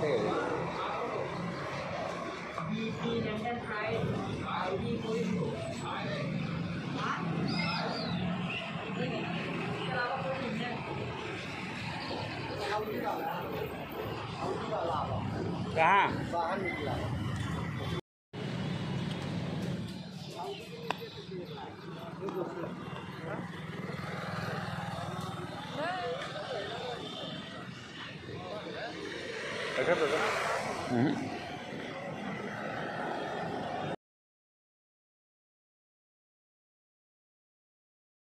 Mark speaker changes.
Speaker 1: 对。
Speaker 2: 你今天来买？来，你给我。来，啊？那你给拉到手里边。
Speaker 3: 拉我身上来了，拉我身上来了。
Speaker 1: 啥？
Speaker 3: 啥？
Speaker 1: 来开，来开。嗯。